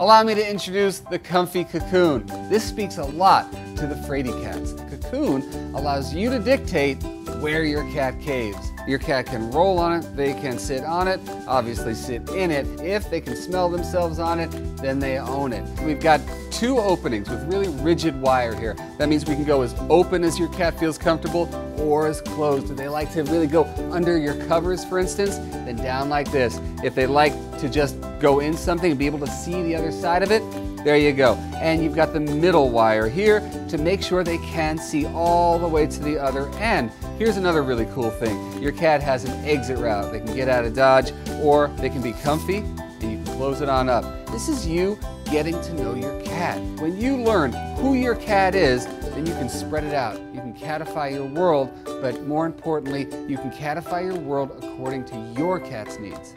Allow me to introduce the Comfy Cocoon. This speaks a lot to the fraidy cats. The cocoon allows you to dictate where your cat caves. Your cat can roll on it, they can sit on it, obviously sit in it. If they can smell themselves on it, then they own it. We've got two openings with really rigid wire here. That means we can go as open as your cat feels comfortable or as closed. If they like to really go under your covers, for instance, then down like this. If they like to just go in something and be able to see the other side of it, there you go. And you've got the middle wire here to make sure they can see all the way to the other end. Here's another really cool thing. Your cat has an exit route. They can get out of Dodge or they can be comfy and you can close it on up. This is you getting to know your cat. When you learn who your cat is, then you can spread it out. You can catify your world, but more importantly, you can catify your world according to your cat's needs.